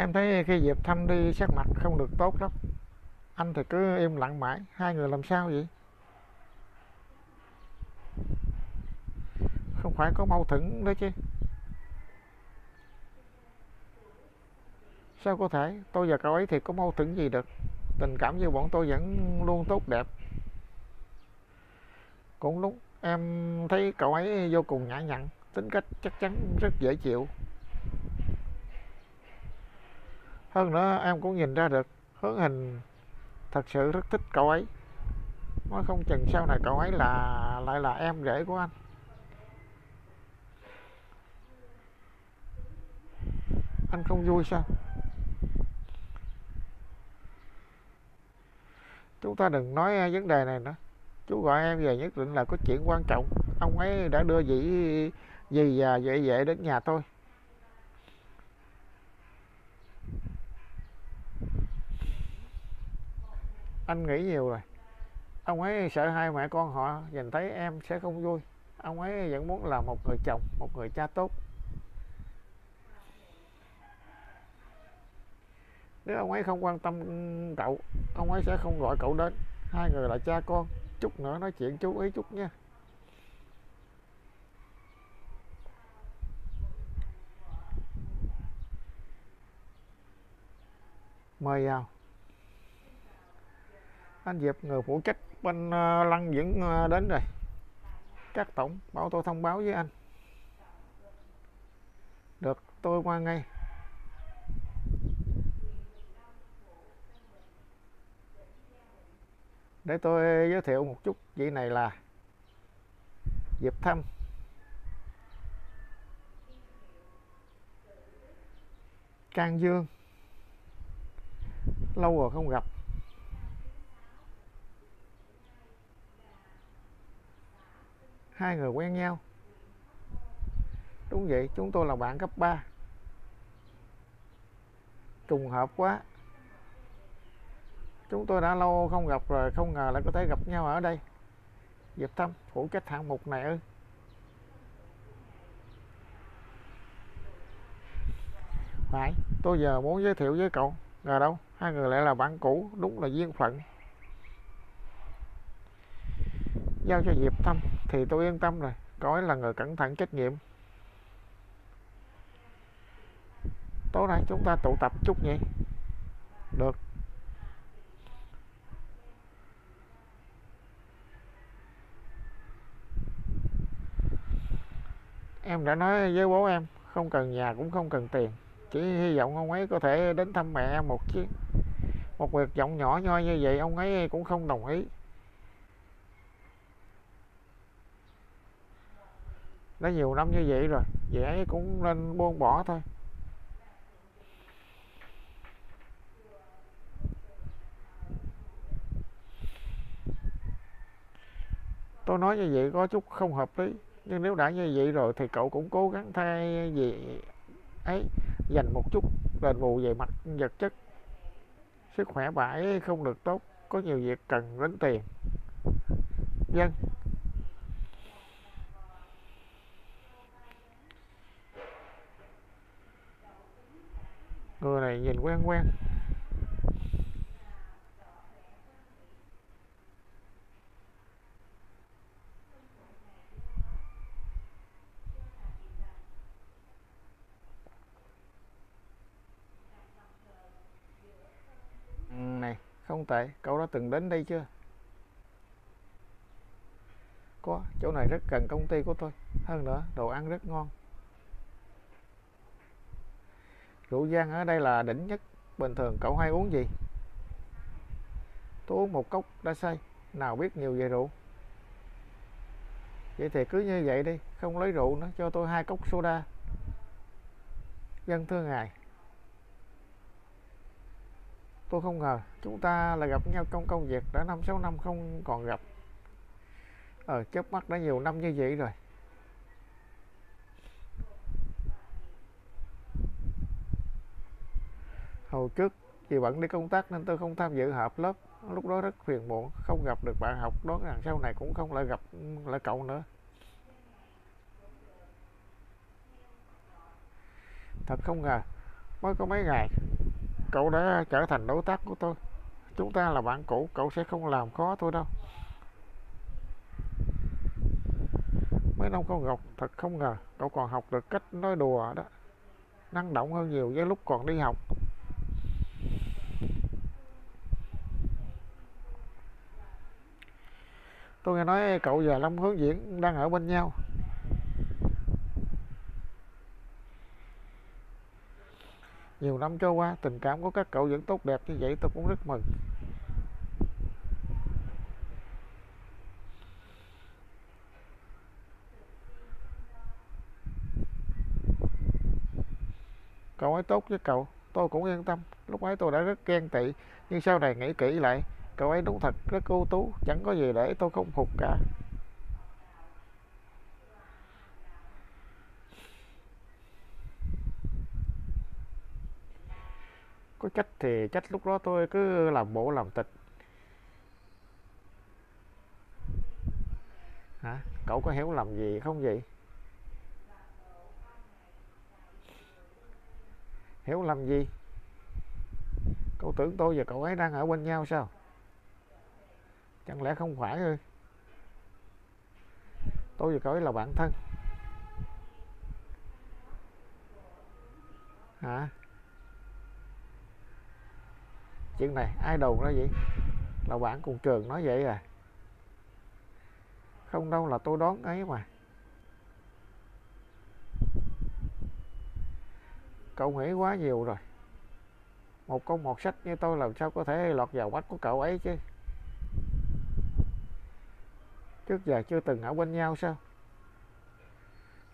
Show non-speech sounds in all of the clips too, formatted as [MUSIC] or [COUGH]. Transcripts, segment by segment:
Em thấy khi Diệp Thâm đi sắc mặt không được tốt lắm. Anh thì cứ im lặng mãi. Hai người làm sao vậy? Không phải có mâu thuẫn đó chứ. Sao có thể? Tôi và cậu ấy thì có mâu thuẫn gì được. Tình cảm như bọn tôi vẫn luôn tốt đẹp. Cũng lúc Em thấy cậu ấy vô cùng nhã nhặn. Tính cách chắc chắn rất dễ chịu. Hơn nữa, em cũng nhìn ra được hướng hình thật sự rất thích cậu ấy. Nói không chừng sau này cậu ấy là, lại là em rể của anh. Anh không vui sao? Chúng ta đừng nói à, vấn đề này nữa. Chú gọi em về nhất định là có chuyện quan trọng. Ông ấy đã đưa dĩ gì và dễ dễ đến nhà tôi. Anh nghĩ nhiều rồi. Ông ấy sợ hai mẹ con họ nhìn thấy em sẽ không vui. Ông ấy vẫn muốn là một người chồng, một người cha tốt. Nếu ông ấy không quan tâm cậu, ông ấy sẽ không gọi cậu đến. Hai người là cha con. Chút nữa nói chuyện chú ý chút nha. Mời vào. Anh Diệp, người phụ trách bên ờ, Lăng diễn ờ, đến rồi. Các tổng bảo tôi thông báo với anh. Được, tôi qua ngay. Để tôi giới thiệu một chút vị này là Diệp Thâm. Can Dương. Lâu rồi không gặp. Hai người quen nhau. Đúng vậy, chúng tôi là bạn cấp 3. Trùng hợp quá. Chúng tôi đã lâu không gặp rồi, không ngờ lại có thể gặp nhau ở đây. Diệp Thâm, phụ trách hạng mục này ư. Phải, tôi giờ muốn giới thiệu với cậu. Ngờ đâu, hai người lại là bạn cũ, đúng là duyên phận. Giao cho Diệp Thâm thì tôi yên tâm rồi. Cậu ấy là người cẩn thận trách nhiệm. Tối nay chúng ta tụ tập chút nhỉ? Được. Em đã nói với bố em, không cần nhà cũng không cần tiền. Chỉ hy vọng ông ấy có thể đến thăm mẹ em một chiếc. Một việc giọng nhỏ nhoi như vậy ông ấy cũng không đồng ý. Đã nhiều năm như vậy rồi, vậy ấy cũng nên buông bỏ thôi. Tôi nói như vậy có chút không hợp lý nhưng nếu đã như vậy rồi thì cậu cũng cố gắng thay gì ấy dành một chút đền bù về mặt vật chất sức khỏe bãi không được tốt có nhiều việc cần đến tiền dân người này nhìn quen quen ừ, này Không tệ, cậu đã từng đến đây chưa? Có, chỗ này rất gần công ty của tôi. Hơn nữa, đồ ăn rất ngon. Rượu vang ở đây là đỉnh nhất. Bình thường cậu hay uống gì? Tôi uống một cốc đã say. Nào biết nhiều về rượu. Vậy thì cứ như vậy đi. Không lấy rượu nữa. Cho tôi hai cốc soda. Dân thưa ngài. Tôi không ngờ chúng ta là gặp nhau trong công việc đã năm sáu năm không còn gặp. Ờ, chớp mắt đã nhiều năm như vậy rồi. Hồi trước vì bận đi công tác nên tôi không tham dự họp lớp. Lúc đó rất phiền muộn, không gặp được bạn học. Đoán rằng sau này cũng không lại gặp ừ, lại cậu nữa. Thật không ngờ, mới có mấy ngày cậu đã trở thành đối tác của tôi. Chúng ta là bạn cũ cậu sẽ không làm khó tôi đâu. Mấy năm con ngọc thật không ngờ cậu còn học được cách nói đùa đó. Năng động hơn nhiều với lúc còn đi học. Tôi nghe nói cậu và lâm hướng diễn đang ở bên nhau. Nhiều năm trôi qua, tình cảm của các cậu vẫn tốt đẹp như vậy, tôi cũng rất mừng. Cậu ấy tốt với cậu, tôi cũng yên tâm. Lúc ấy tôi đã rất ghen tị, nhưng sau này nghĩ kỹ lại cậu ấy đúng thật rất ưu tú. Chẳng có gì để tôi không phục cả. Có trách thì trách lúc đó tôi cứ làm bộ làm tịch. Hả? Cậu có hiểu lầm gì không vậy? Hiểu lầm gì? Cậu tưởng tôi và cậu ấy đang ở bên nhau sao chẳng lẽ không phải ư? Tôi và cậu ấy là bạn thân. Hả? Chuyện này ai đồn nói vậy? Là bạn cùng trường nói vậy à? Không đâu là tôi đoán ấy mà. Cậu nghĩ quá nhiều rồi. Một con một sách như tôi làm sao có thể lọt vào mắt của cậu ấy chứ? Trước giờ chưa từng ở bên nhau sao?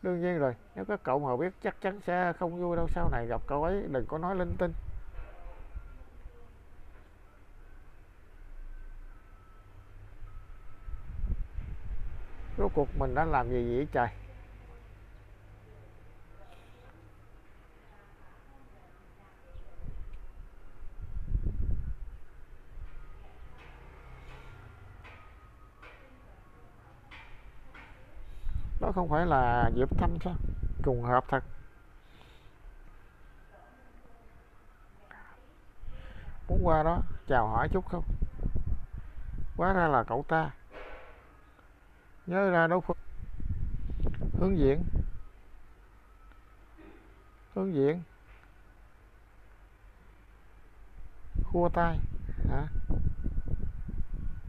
Đương nhiên rồi, nếu các cậu mà biết chắc chắn sẽ không vui đâu, sau này gặp cậu ấy đừng có nói linh tinh. Rốt cuộc mình đã làm gì vậy trời đó không phải là Diệp Thanh sao? Trùng hợp thật. Muốn qua đó, chào hỏi chút không? Quá ra là cậu ta. Nhớ ra đâu phương. Hướng diện hướng diện khua tay. Hả?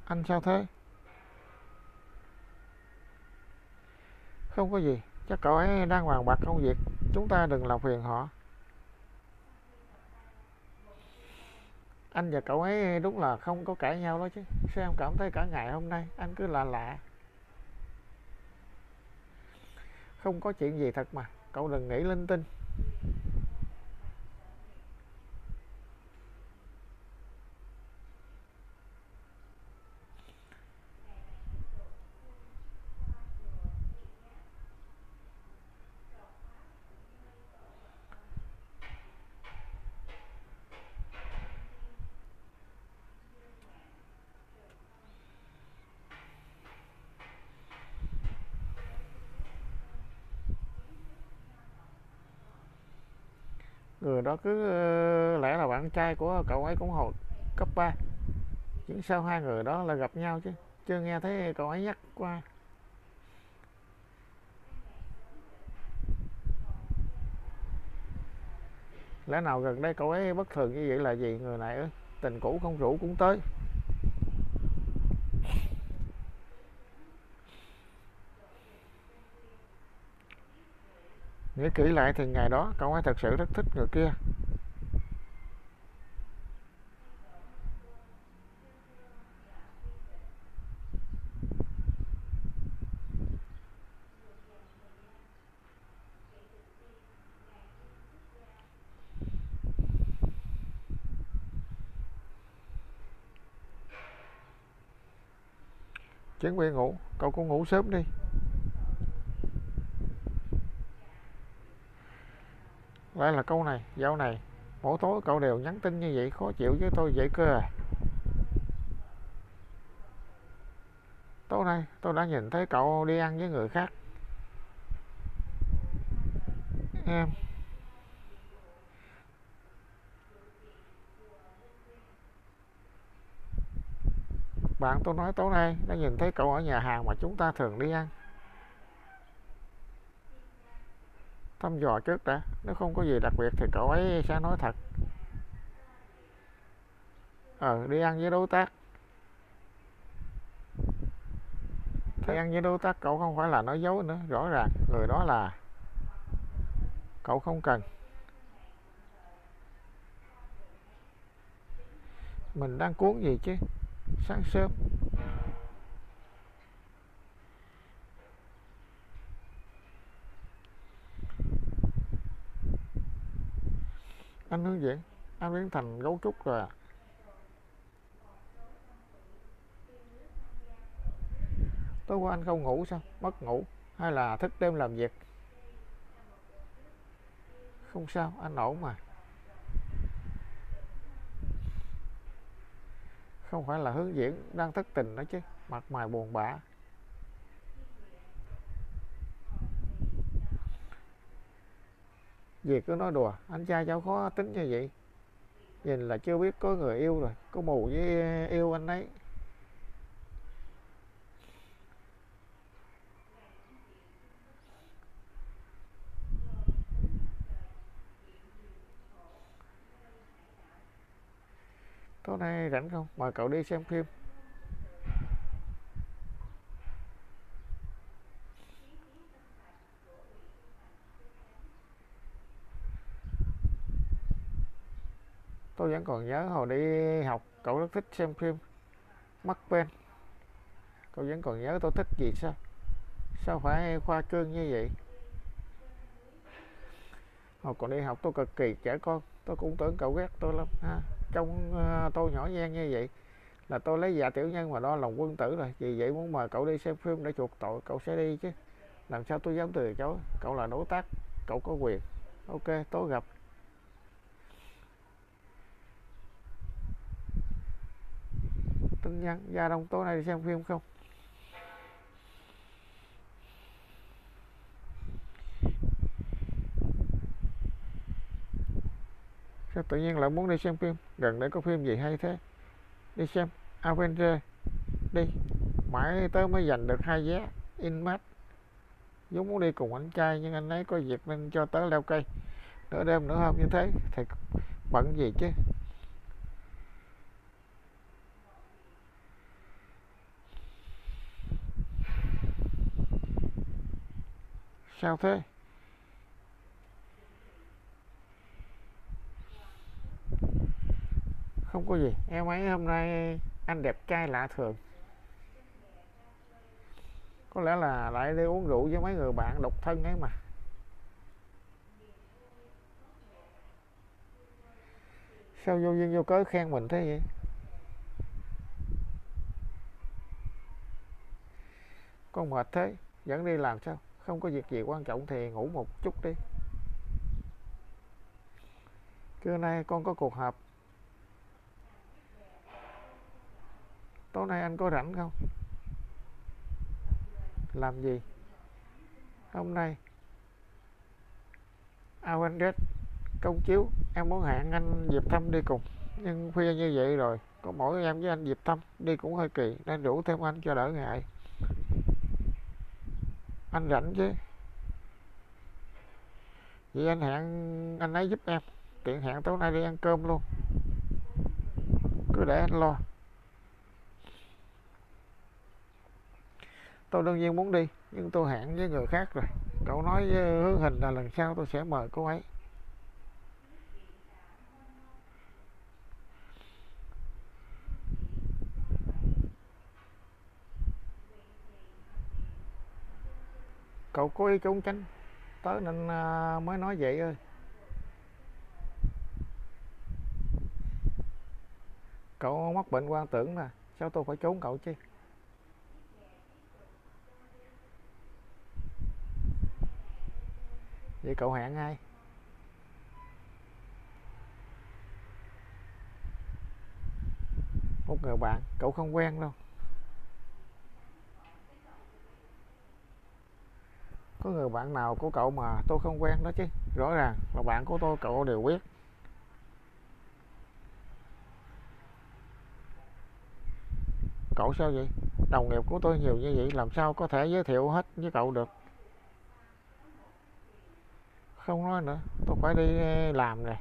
Anh sao thế? Không có gì, chắc cậu ấy đang hoàn bạc công việc. Chúng ta đừng làm phiền họ. Anh và cậu ấy đúng là không có cãi nhau đó chứ. Sao em cảm thấy cả ngày hôm nay anh cứ lạ lạ? Không có chuyện gì thật mà. Cậu đừng nghĩ linh tinh. Cứ ờ, lẽ là bạn trai của cậu ấy cũng hồi cấp 3 nhưng sao hai người đó là gặp nhau chứ? Chưa nghe thấy cậu ấy nhắc qua. Lẽ nào gần đây cậu ấy bất thường như vậy là gì? Người này tình cũ không rủ cũng tới. Nghĩ kỹ lại thì ngày đó cậu ấy thật sự rất thích người kia. Chiến bị ngủ, cậu cũng ngủ sớm đi. lại là câu này, dạo này, mỗi tối cậu đều nhắn tin như vậy, khó chịu với tôi vậy cơ à. Tối nay, tôi đã nhìn thấy cậu đi ăn với người khác. Em bạn tôi nói tối nay đã nhìn thấy cậu ở nhà hàng mà chúng ta thường đi ăn. Thăm dò trước đã. Nếu không có gì đặc biệt thì cậu ấy sẽ nói thật. Ờ đi ăn với đối tác. Thì ăn với đối tác cậu không phải là nói dối nữa, rõ ràng. Người đó là cậu không cần. Mình đang cuốn gì chứ? Sáng sớm. Anh hướng dẫn anh biến thành gấu trúc rồi à? Tối qua anh không ngủ sao? Mất ngủ? Hay là thức đêm làm việc? Không sao, anh ổn mà. Không phải là hướng diễn đang thất tình đó chứ. Mặt mày buồn bã. Gì cứ nói đùa. Anh trai cháu khó tính như vậy. Nhìn là chưa biết có người yêu rồi, có mù với yêu anh ấy. Tối nay rảnh không? Mời cậu đi xem phim. Tôi vẫn còn nhớ hồi đi học cậu rất thích xem phim. Mắt Pen cậu vẫn còn nhớ tôi thích gì sao? Sao phải khoa trương như vậy? Hồi còn đi học tôi cực kỳ trẻ con. Tôi cũng tưởng cậu ghét tôi lắm ha? Trong uh, tôi nhỏ nhen như vậy là tôi lấy dạ tiểu nhân mà đo lòng quân tử rồi. Vì vậy muốn mời cậu đi xem phim để chuộc tội cậu sẽ đi chứ. Làm sao tôi dám từ chối? Cậu là đối tác cậu có quyền. Ok tối gặp. Tin nhắn gia đồng tối nay đi xem phim không? Sao tự nhiên lại muốn đi xem phim? Gần đây có phim gì hay thế? Đi xem Avenger đi. Mãi tới mới giành được hai vé Inmat vốn muốn đi cùng anh trai, nhưng anh ấy có việc nên cho tớ leo cây. Nửa đêm nửa hôm như thế, thì bận gì chứ? Sao thế? Không có gì. Em ấy hôm nay anh đẹp trai lạ thường. Có lẽ là lại đi uống rượu với mấy người bạn độc thân ấy mà. Sao vô duyên vô cớ khen mình thế vậy? Con mệt thế. Dẫn đi làm sao? Không có việc gì quan trọng thì ngủ một chút đi. Trưa nay con có cuộc họp. Tối nay anh có rảnh không? Làm gì? Hôm nay Avengers công chiếu em muốn hẹn anh Diệp Thâm đi cùng. Nhưng khuya như vậy rồi, có mỗi em với anh Diệp Thâm đi cũng hơi kỳ, nên rủ thêm anh cho đỡ ngại anh rảnh chứ? Vậy anh hẹn, anh ấy giúp em. Tiện hẹn tối nay đi ăn cơm luôn. Cứ để anh lo. Tôi đương nhiên muốn đi, nhưng tôi hẹn với người khác rồi. Cậu nói với hướng hình là lần sau tôi sẽ mời cô ấy. Cậu cố ý trốn tránh. Tới nên à, mới nói vậy ơi cậu mắc bệnh quan tưởng mà sao tôi phải trốn cậu chứ? Vậy cậu hẹn ai? Một người bạn cậu không quen đâu. Có người bạn nào của cậu mà tôi không quen đó chứ? Rõ ràng là bạn của tôi, cậu đều biết. Cậu sao vậy? Đồng nghiệp của tôi nhiều như vậy, làm sao có thể giới thiệu hết với cậu được? Không nói nữa, tôi phải đi eh, làm này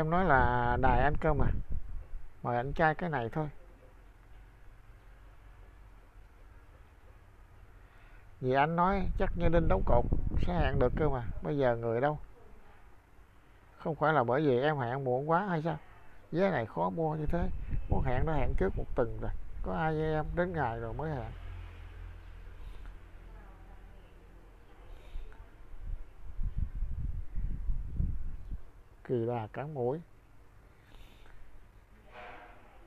em nói là đài anh cơ mà mời anh trai cái này thôi. Vì anh nói chắc như đinh đóng cột sẽ hẹn được cơ mà, bây giờ người đâu? Không phải là bởi vì em hẹn muộn quá hay sao? Vé này khó mua như thế, muốn hẹn đã hẹn trước một tuần rồi, có ai với em đến ngày rồi mới hẹn? Kỳ là cắn mũi.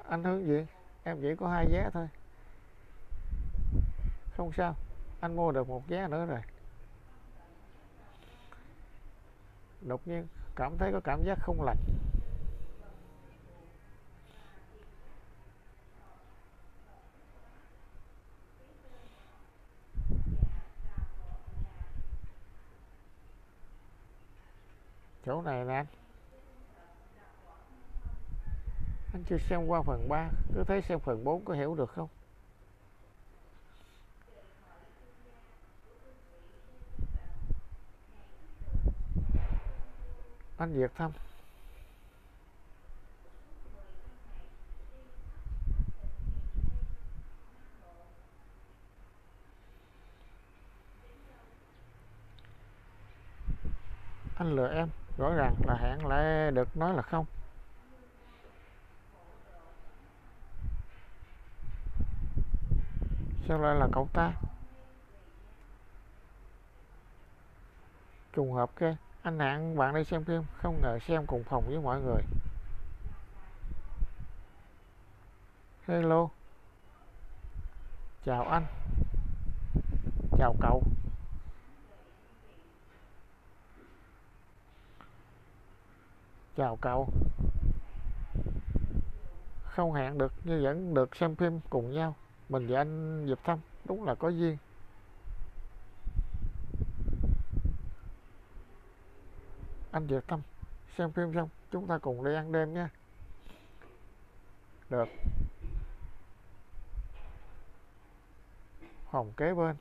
Anh hướng gì? Em chỉ có hai vé thôi. Không sao, anh mua được một vé nữa rồi. Đột nhiên, cảm thấy có cảm giác không lành. Chỗ này nè anh. Anh chưa xem qua phần 3 cứ thấy xem phần 4 có hiểu được không? Anh Việt thăm anh lừa em rõ ràng là hẹn lại được, nói là không. Sao lại là cậu ta? Trùng hợp kia anh hạng bạn đi xem phim, không ngờ xem cùng phòng với mọi người. Hello. Chào anh. Chào cậu. Chào cậu. Không hẹn được, nhưng vẫn được xem phim cùng nhau mình và anh Diệp Thâm đúng là có duyên. Anh Diệp Thâm xem phim xong, chúng ta cùng đi ăn đêm nha. Được. Phòng kế bên.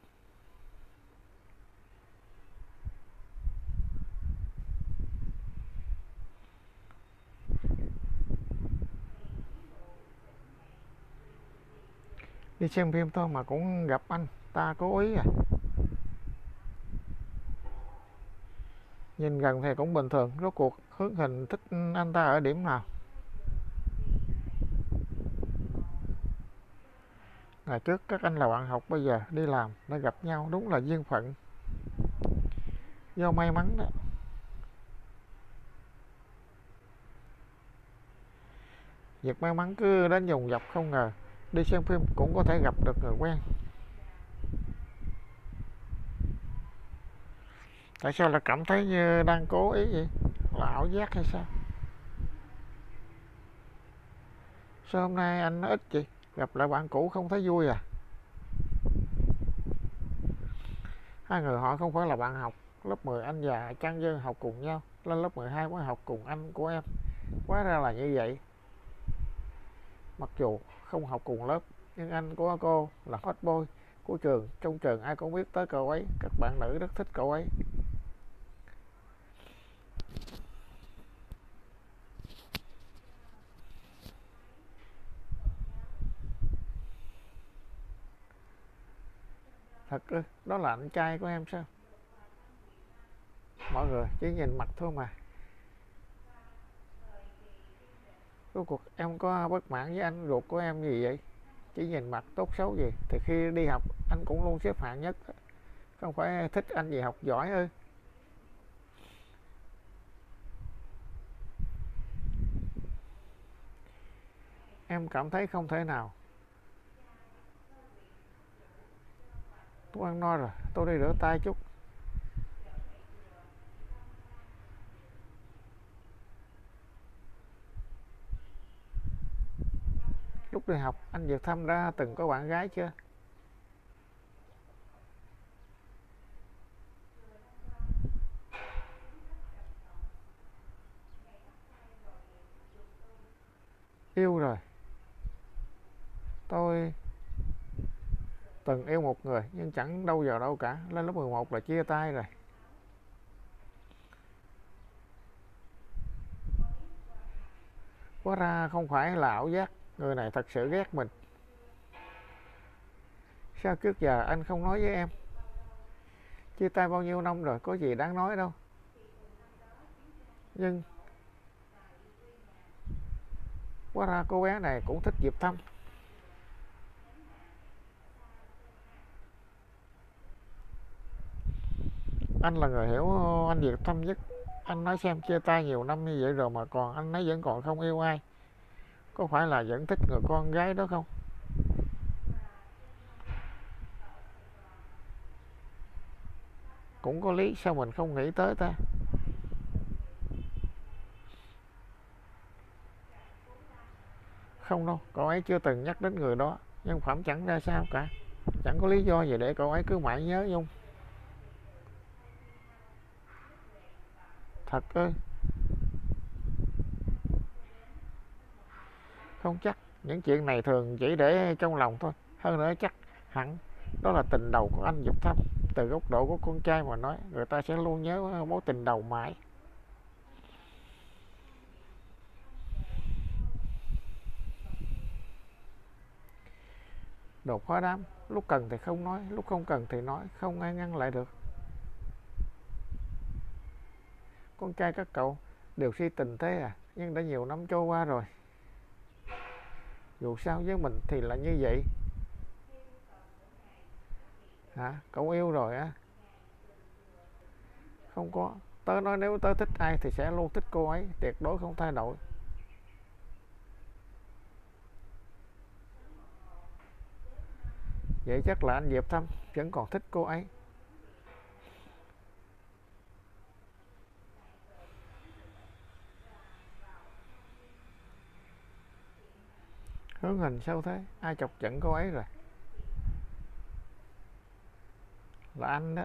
Đi xem phim thôi mà cũng gặp anh, ta cố ý à. Nhìn gần thì cũng bình thường, rốt cuộc hướng hình thích anh ta ở điểm nào? Ngày trước các anh là bạn học, bây giờ đi làm, đã gặp nhau đúng là duyên phận. Do may mắn đó. Việc may mắn cứ đến dùng dọc không ngờ đi xem phim cũng có thể gặp được người quen. Tại sao là cảm thấy như đang cố ý vậy? Là ảo giác hay sao? Sao hôm nay anh ít vậy, gặp lại bạn cũ không thấy vui à? Hai người họ không phải là bạn học. Lớp 10 anh và Trang Dân học cùng nhau lên lớp 12 mới học cùng anh của em. Quá ra là như vậy mặc dù không học cùng lớp, nhưng anh của cô là hot boy của trường, trong trường ai cũng biết tới cậu ấy. Các bạn nữ rất thích cậu ấy. Thật ư đó là anh trai của em sao? Mọi người chỉ nhìn mặt thôi mà. Rốt cuộc em có bất mãn với anh, ruột của em gì vậy? Chỉ nhìn mặt tốt xấu gì thì khi đi học, anh cũng luôn xếp hạng nhất. Không phải thích anh gì học giỏi ư? Em cảm thấy không thể nào. Tôi ăn no rồi, tôi đi rửa tay chút. Lúc đi học, anh Việt Thâm đã từng có bạn gái chưa? Yêu rồi. Tôi từng yêu một người, nhưng chẳng đâu vào đâu cả. Lên lớp 11 là chia tay rồi. Quá ra không phải là ảo giác. Người này thật sự ghét mình. Sao trước giờ anh không nói với em? Chia tay bao nhiêu năm rồi, Có gì đáng nói đâu. Nhưng Quá ra cô bé này cũng thích dịp thăm Anh là người hiểu anh Diệp Thâm nhất. Anh nói xem, chia tay nhiều năm như vậy rồi mà còn anh ấy vẫn còn không yêu ai có phải là vẫn thích người con gái đó không? Cũng có lý, sao mình không nghĩ tới ta? Không đâu, cậu ấy chưa từng nhắc đến người đó, nhân phẩm chẳng ra sao cả. Chẳng có lý do gì để cậu ấy cứ mãi nhớ nhung. Thật ơi không chắc. Những chuyện này thường chỉ để trong lòng thôi. Hơn nữa chắc hẳn đó là tình đầu của anh Dục Thâm. Từ góc độ của con trai mà nói, người ta sẽ luôn nhớ mối tình đầu mãi. Đột phá đám. Lúc cần thì không nói, lúc không cần thì nói, không ai ngăn lại được. Con trai các cậu đều si tình thế à nhưng đã nhiều năm trôi qua rồi dù sao với mình thì là như vậy. Hả? Cậu yêu rồi á? Không có. Tớ nói nếu tớ thích ai thì sẽ luôn thích cô ấy, tuyệt đối không thay đổi. Vậy chắc là anh Diệp Thâm vẫn còn thích cô ấy. Hướng hình sao thế? Ai chọc giận cô ấy rồi? Là anh đó.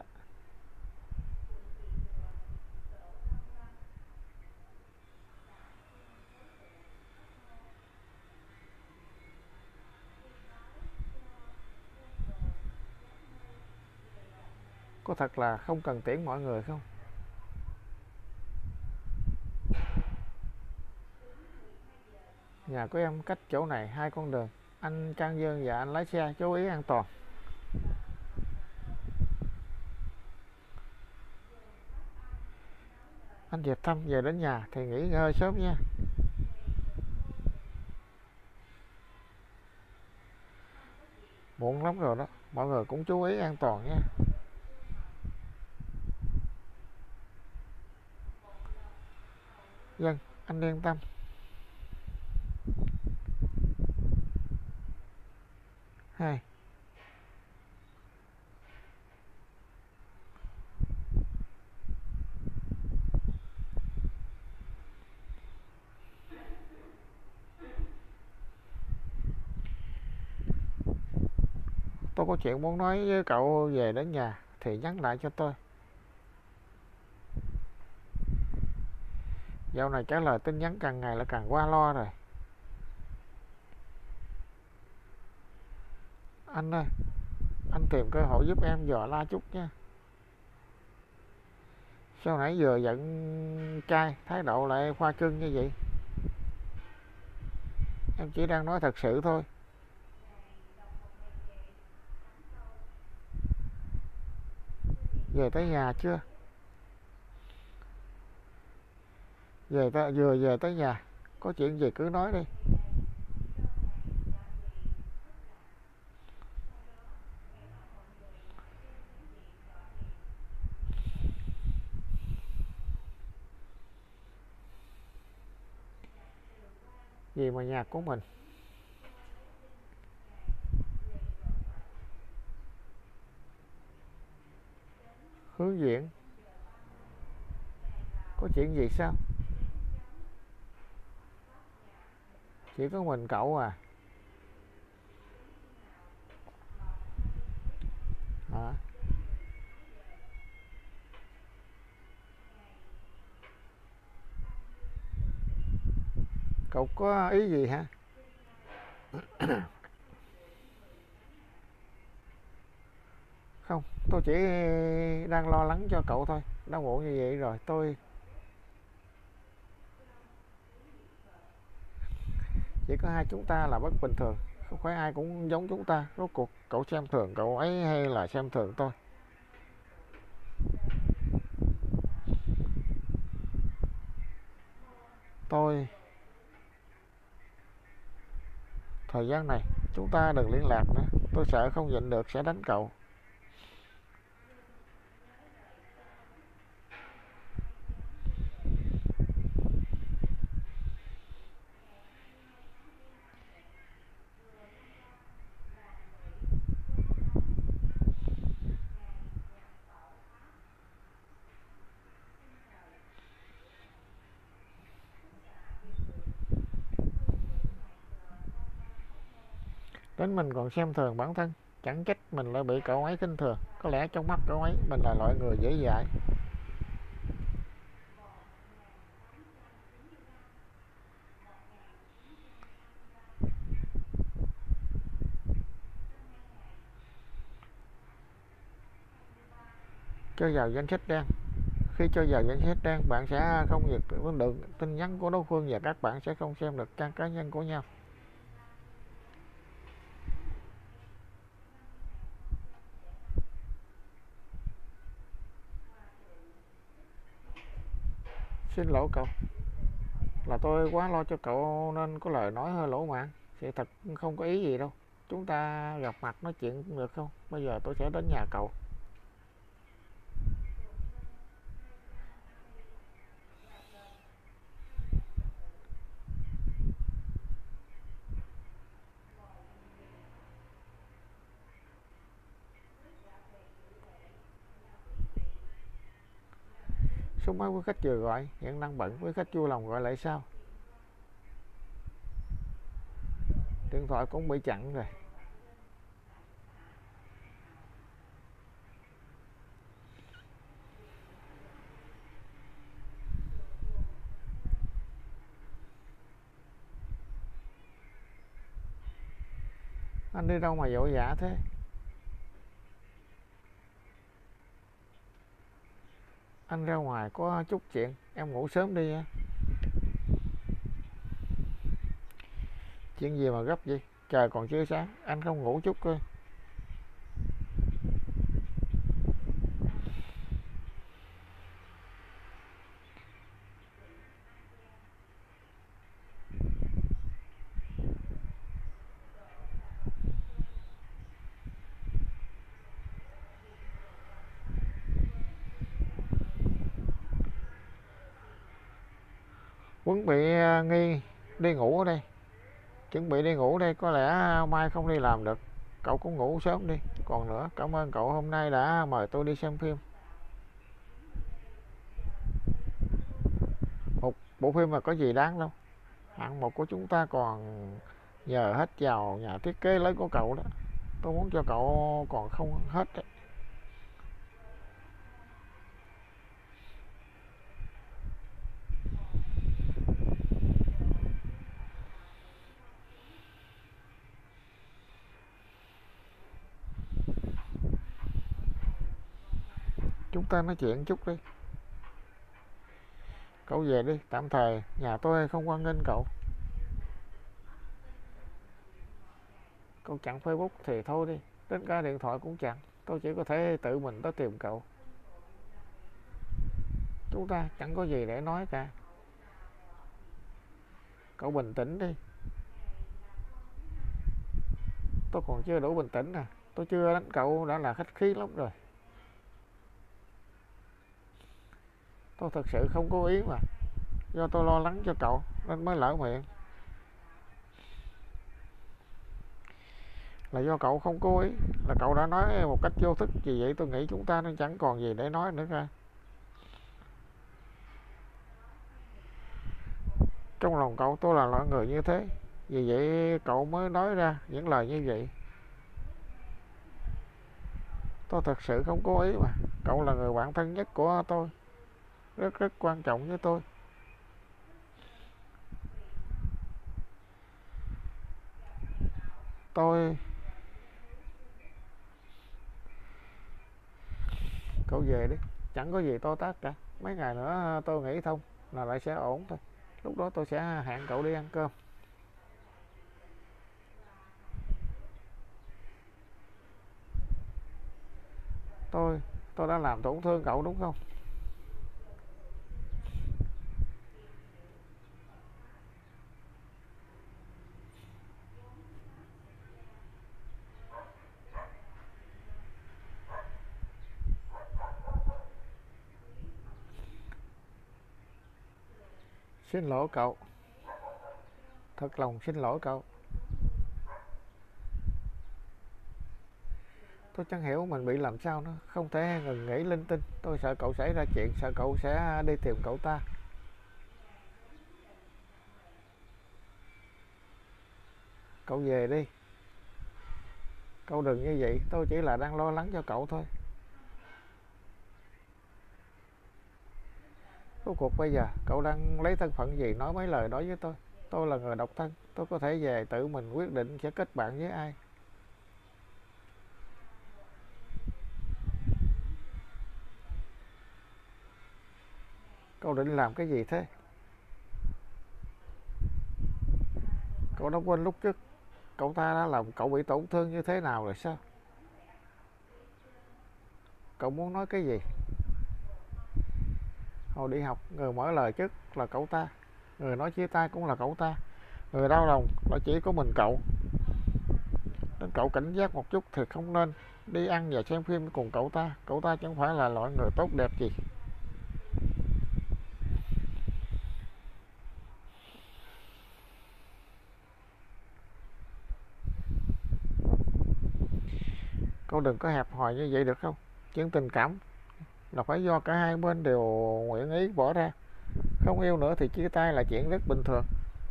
Có thật là không cần tiễn mọi người không? Nhà của em cách chỗ này hai con đường. Anh Trang Dương và anh lái xe, chú ý an toàn. Anh Diệp Thâm về đến nhà thì nghỉ ngơi sớm nha. Muộn lắm rồi đó, mọi người cũng chú ý an toàn nha. Dân, anh yên tâm. Hai. Tôi có chuyện muốn nói với cậu về đến nhà, thì nhắn lại cho tôi. Dạo này trả lời tin nhắn càng ngày là càng qua lo rồi. Anh ơi, anh tìm cơ hội giúp em dò la chút nha. Sao nãy giờ giận trai, thái độ lại khoa trương như vậy? Em chỉ đang nói thật sự thôi. Về tới nhà chưa? Về ta, vừa về tới nhà, có chuyện gì cứ nói đi. Tìm mà nhạc của mình. Hướng diễn. Có chuyện gì sao? Chỉ có mình cậu à? Cậu có ý gì hả? Không, tôi chỉ đang lo lắng cho cậu thôi. Đau ngủ như vậy rồi tôi chỉ có hai chúng ta là bất bình thường. Không phải ai cũng giống chúng ta. Rốt cuộc cậu xem thường cậu ấy hay là xem thường tôi tôi thời gian này, chúng ta đừng liên lạc nữa. Tôi sợ không nhịn được sẽ đánh cậu. Đến mình còn xem thường bản thân, chẳng trách mình lại bị cậu ấy khinh thường. Có lẽ trong mắt cậu ấy, mình là loại người dễ dãi. Cho vào danh sách đen. Khi cho vào danh sách đen, bạn sẽ không nhận được tin nhắn của đối phương và các bạn sẽ không xem được trang cá nhân của nhau. Xin lỗi cậu. Là tôi quá lo cho cậu nên có lời nói hơi lỗ mạng, sự thật không có ý gì đâu. Chúng ta gặp mặt nói chuyện được không? Bây giờ tôi sẽ đến nhà cậu. Không máy quý khách vừa gọi, hiện đang bận quý khách vui lòng gọi lại sau. Điện thoại cũng bị chặn rồi. Anh đi đâu mà vội vã thế? Anh ra ngoài có chút chuyện, em ngủ sớm đi nha chuyện gì mà gấp vậy? trời còn chưa sáng, anh không ngủ chút coi Quấn bị à, nghi, đi ngủ ở đây. Chuẩn bị đi ngủ đây, có lẽ mai không đi làm được. Cậu cũng ngủ sớm đi. Còn nữa, cảm ơn cậu hôm nay đã mời tôi đi xem phim. Một bộ phim mà có gì đáng đâu. Hạng một của chúng ta còn nhờ hết vào nhà thiết kế lấy của cậu đó. Tôi muốn cho cậu còn không hết đấy. Ta nói chuyện chút đi. Cậu về đi, tạm thời nhà tôi không quan nghênh cậu. Cậu chặn facebook thì thôi đi, đến cả điện thoại cũng chặn. Tôi chỉ có thể tự mình tới tìm cậu. Chúng ta chẳng có gì để nói cả. Cậu bình tĩnh đi. Tôi còn chưa đủ bình tĩnh à tôi chưa đánh cậu đã là khách khí lắm rồi. Tôi thật sự không cố ý mà. Do tôi lo lắng cho cậu nên mới lỡ miệng. Là do cậu không cố ý, là cậu đã nói một cách vô thức. Vì vậy tôi nghĩ chúng ta nên chẳng còn gì để nói nữa ra trong lòng cậu tôi là loại người như thế. Vì vậy cậu mới nói ra những lời như vậy. Tôi thật sự không cố ý mà. Cậu là người bạn thân nhất của tôi rất rất quan trọng với tôi tôi cậu về đi. Chẳng có gì to tát cả. Mấy ngày nữa à, tôi nghĩ thông là lại sẽ ổn thôi. Lúc đó tôi sẽ hẹn cậu đi ăn cơm. Tôi tôi đã làm tổn thương cậu đúng không? Xin lỗi cậu. Thật lòng xin lỗi cậu. Tôi chẳng hiểu mình bị làm sao nữa. Không thể ngừng nghĩ linh tinh. Tôi sợ cậu xảy ra chuyện, sợ cậu sẽ đi tìm cậu ta. Cậu về đi. Cậu đừng như vậy. Tôi chỉ là đang lo lắng cho cậu thôi. Rốt cuộc bây giờ, cậu đang lấy thân phận gì nói mấy lời đó với tôi? Tôi là người độc thân, Tôi có thể về tự mình quyết định sẽ kết bạn với ai. Cậu định làm cái gì thế? Cậu đã quên lúc trước Cậu ta đã làm cậu bị tổn thương như thế nào rồi sao? Cậu muốn nói cái gì? Hồi đi học, người mở lời trước là cậu ta, người nói chia tay cũng là cậu ta, người đau lòng là chỉ có mình cậu. Nên cậu cảnh giác một chút thì không nên đi ăn và xem phim cùng cậu ta cậu ta chẳng phải là loại người tốt đẹp gì. Cậu đừng có hẹp hòi như vậy được không? Chuyện tình cảm là phải do cả hai bên đều nguyện ý bỏ ra. Không yêu nữa thì chia tay là chuyện rất bình thường.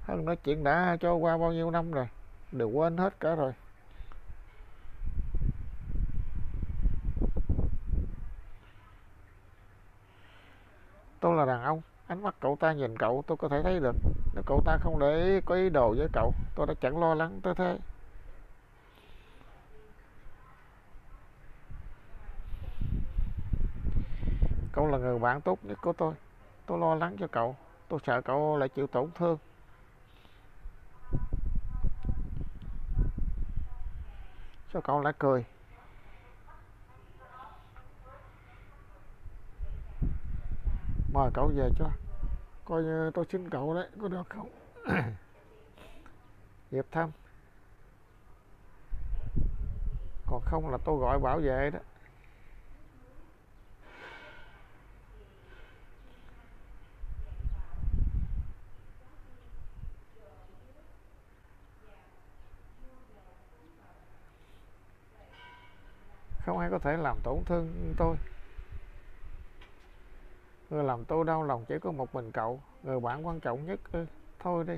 Hơn nữa chuyện đã cho qua bao nhiêu năm rồi, đều quên hết cả rồi. Tôi là đàn ông, ánh mắt cậu ta nhìn cậu tôi có thể thấy được. Nếu cậu ta không để có ý đồ với cậu, tôi đã chẳng lo lắng tới thế cậu là người bạn tốt nhất của tôi. Tôi lo lắng cho cậu. Tôi sợ cậu lại chịu tổn thương. Sao cậu lại cười? Mời cậu về cho. Coi như tôi xin cậu đấy, có được không? [COUGHS] Hiệp thăm còn không là tôi gọi bảo vệ đó không ai có thể làm tổn thương tôi. Người làm tôi đau lòng chỉ có một mình cậu người bạn quan trọng nhất ừ, thôi đi.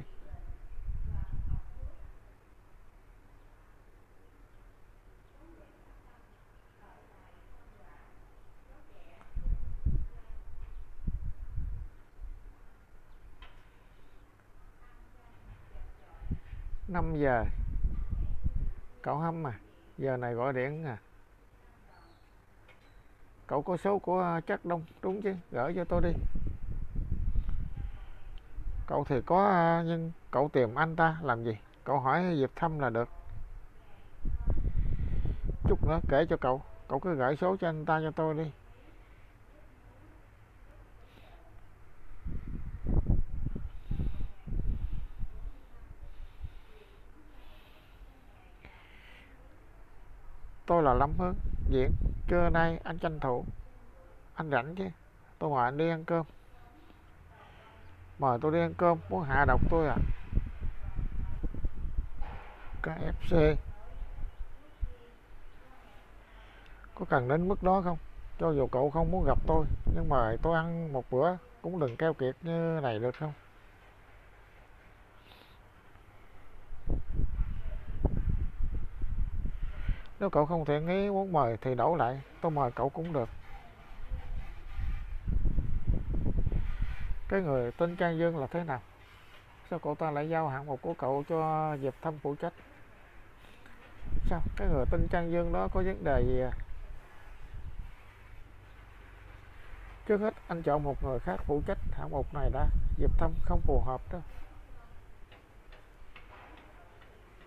Năm giờ. Cậu hâm à giờ này gọi điện à? Cậu có số của à, chắc đông, đúng chứ? Gửi cho tôi đi. Cậu thì có à, nhưng cậu tìm anh ta làm gì? Cậu hỏi dịp thăm là được. Chút nữa kể cho cậu. Cậu cứ gửi số cho anh ta cho tôi đi. Tôi là lâm Hương diễn. Trưa nay anh tranh thủ. Anh rảnh chứ? Tôi mời anh đi ăn cơm. Mời tôi đi ăn cơm. Muốn hạ độc tôi à? KFC có cần đến mức đó không? Cho dù cậu không muốn gặp tôi, nhưng mà tôi ăn một bữa. Cũng đừng keo kiệt như này được không? Nếu cậu không thiện ý muốn mời thì đổ lại, tôi mời cậu cũng được. Cái người tên Trang Dương là thế nào? Sao cậu ta lại giao hạng mục của cậu cho Diệp Thâm phụ trách? Sao? Cái người tên Trang Dương đó có vấn đề gì à? Trước hết, anh chọn một người khác phụ trách hạng mục này đã. Diệp Thâm không phù hợp đó.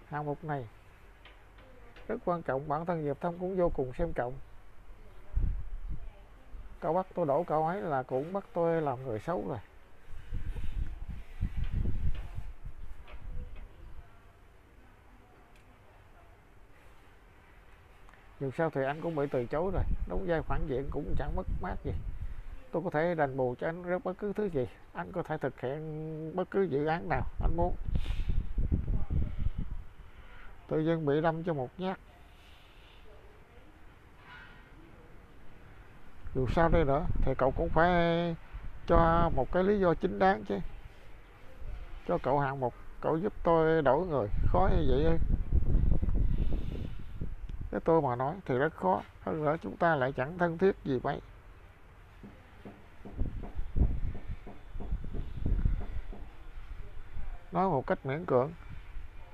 Hạng mục này rất quan trọng, bản thân Diệp thông cũng vô cùng xem trọng. Cậu bắt tôi đổ cậu ấy là cũng bắt tôi làm người xấu rồi. Dù sao thì anh cũng bị từ chối rồi, đóng vai phản diện cũng chẳng mất mát gì. Tôi có thể đền bù cho anh rất bất cứ thứ gì, anh có thể thực hiện bất cứ dự án nào anh muốn tự nhiên bị đâm cho một nhát. Dù sao đây nữa, thì cậu cũng phải cho một cái lý do chính đáng chứ. Cho cậu hạng mục, cậu giúp tôi đổi người, khó như vậy cái tôi mà nói thì rất khó, hơn nữa chúng ta lại chẳng thân thiết gì mấy. Nói một cách miễn cưỡng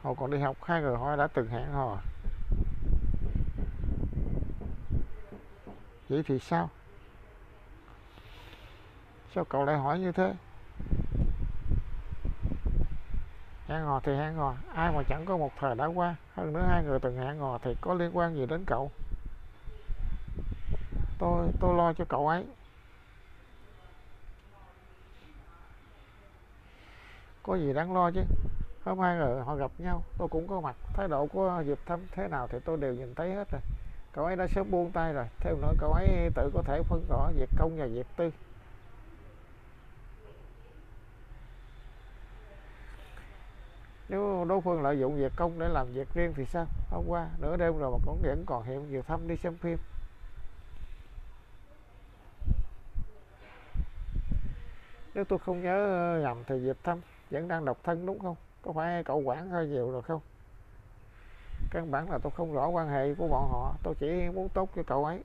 hồi còn đi học, hai người họ đã từng hẹn hò. Vậy thì sao? Sao cậu lại hỏi như thế? Hẹn hò thì hẹn hò, ai mà chẳng có một thời đã qua. Hơn nữa hai người từng hẹn hò thì có liên quan gì đến cậu? Tôi tôi lo cho cậu ấy. Có gì đáng lo chứ? Hôm hai ở họ gặp nhau. Tôi cũng có mặt. Thái độ của Diệp Thâm thế nào thì tôi đều nhìn thấy hết rồi. Cậu ấy đã sớm buông tay rồi. Thêm nữa cậu ấy tự có thể phân rõ việc công và việc tư. Nếu đối phương lợi dụng việc công để làm việc riêng thì sao? Hôm qua, nửa đêm rồi mà cũng vẫn còn hiện Diệp Thâm đi xem phim. Nếu tôi không nhớ nhầm thì Diệp Thâm vẫn đang độc thân, đúng không? Có phải cậu quản hơi nhiều rồi không? Căn bản là tôi không rõ quan hệ của bọn họ, tôi chỉ muốn tốt cho cậu ấy.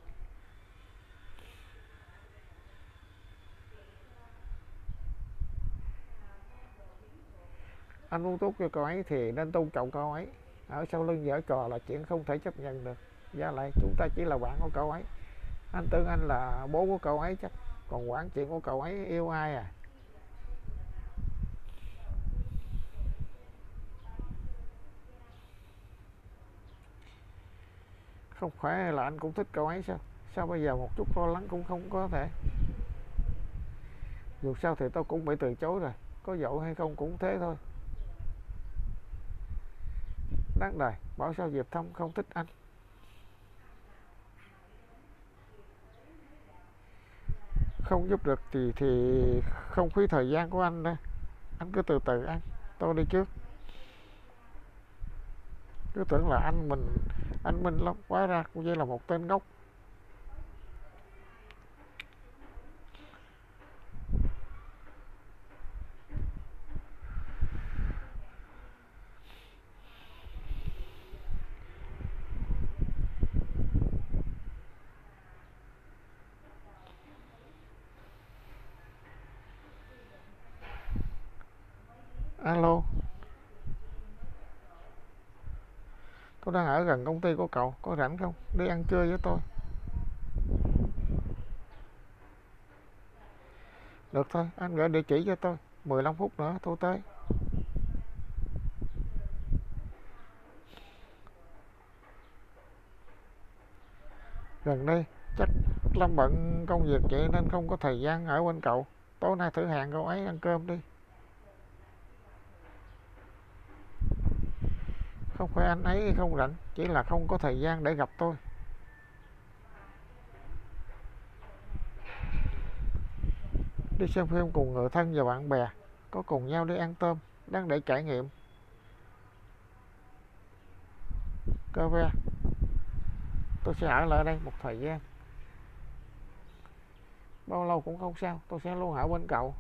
Anh muốn tốt cho cậu ấy thì nên tôn trọng cậu ấy. Ở sau lưng giở trò là chuyện không thể chấp nhận được. Giá lại, chúng ta chỉ là bạn của cậu ấy. Anh tưởng anh là bố của cậu ấy chắc, còn quản chuyện của cậu ấy yêu ai à? Không phải là anh cũng thích cậu ấy sao? Sao bây giờ một chút lo lắng cũng không có thể? Dù sao thì tao cũng bị từ chối rồi. Có dậu hay không cũng thế thôi. Đáng đời, bảo sao diệp thông không thích anh? Không giúp được thì thì không phí thời gian của anh đó. Anh cứ từ từ ăn tôi đi trước. Cứ tưởng là anh mình anh minh lắm quá ra cũng như là một tên ngốc. Alo. Tôi đang ở gần công ty của cậu, có rảnh không? Đi ăn trưa với tôi. Được thôi, anh gửi địa chỉ cho tôi. 15 phút nữa, tôi tới. Gần đây, chắc Lâm bận công việc vậy nên không có thời gian ở bên cậu. Tối nay thử hẹn cậu ấy ăn cơm đi. Không phải anh ấy không rảnh, chỉ là không có thời gian để gặp tôi. Đi xem phim cùng người thân và bạn bè, có cùng nhau đi ăn tôm, đang để trải nghiệm. Cơ ve, tôi sẽ ở lại đây một thời gian. Bao lâu cũng không sao, tôi sẽ luôn ở bên cậu.